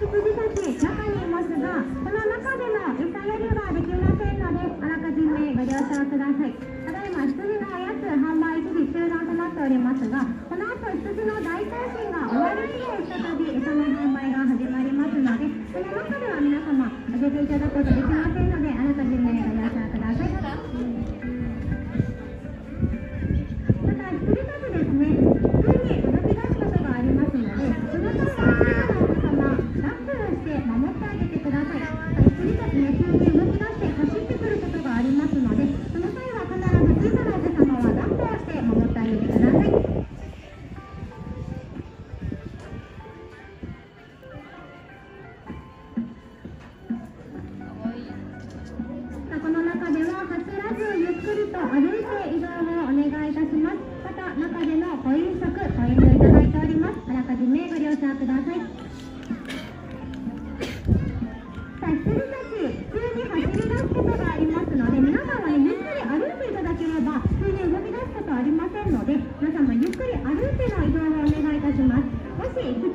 羊たち中にい。ますがこの中での餌やりができませんのであらかじめご了承くださいただいま羊のおやつ販売一時中断となっておりますがこの後羊の大行進が終わる以後再び餌の販売が始まりますのでその中では皆様あげていただくことできませんのであらかじめご了承くださいまた羊たちですね普通に動き出すことがありますのでその際は小さなお子様ラップをして守ってあげてください羊たちね急に動き出して走ってくることがありますのでその際は必ず小さなお子様はラップをして守ってあげてください。さあこの中では走らずゆっくりと歩いて移動をお願いいたします。また中でのご飲食せんので皆様ゆっくり歩いての移動をお願いいたします。もし